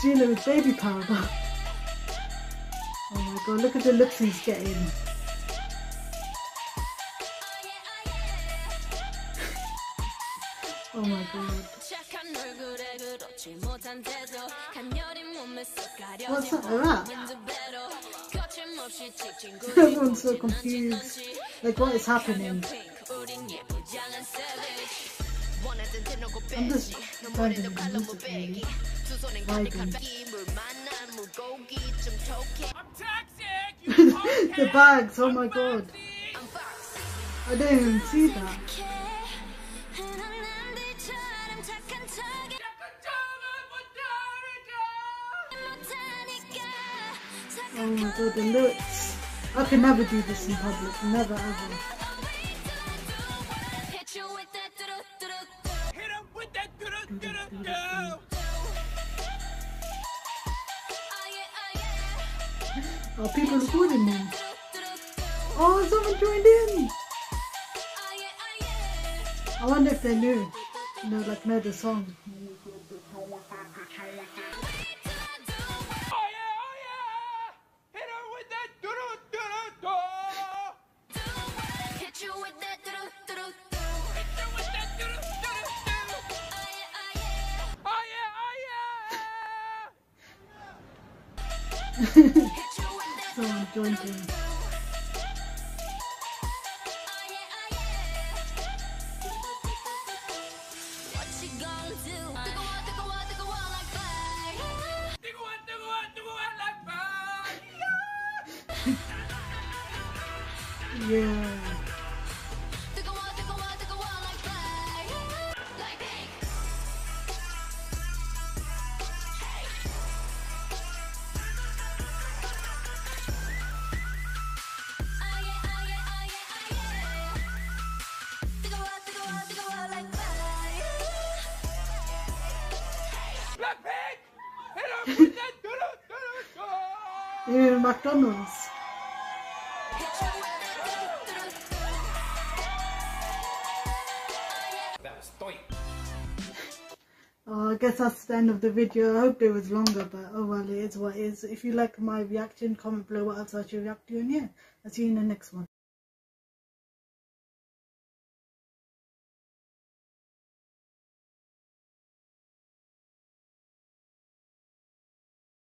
Gina with baby powder. Oh my god, look at the lips he's getting. Oh my god. What's that? Everyone's so confused. Like what is happening? I'm the bags, oh my god. I didn't even see that. Oh my god, the lyrics. I can never do this in public. Never ever. Oh, people recording me. Oh, someone joined in. I wonder if they knew. You know, like know the song. Someone joined in. Yeah. In McDonald's. Oh, I guess that's the end of the video. I hope it was longer, but oh well, it is what it is. If you like my reaction, comment below what else I should react to, and yeah, I'll see you in the next one.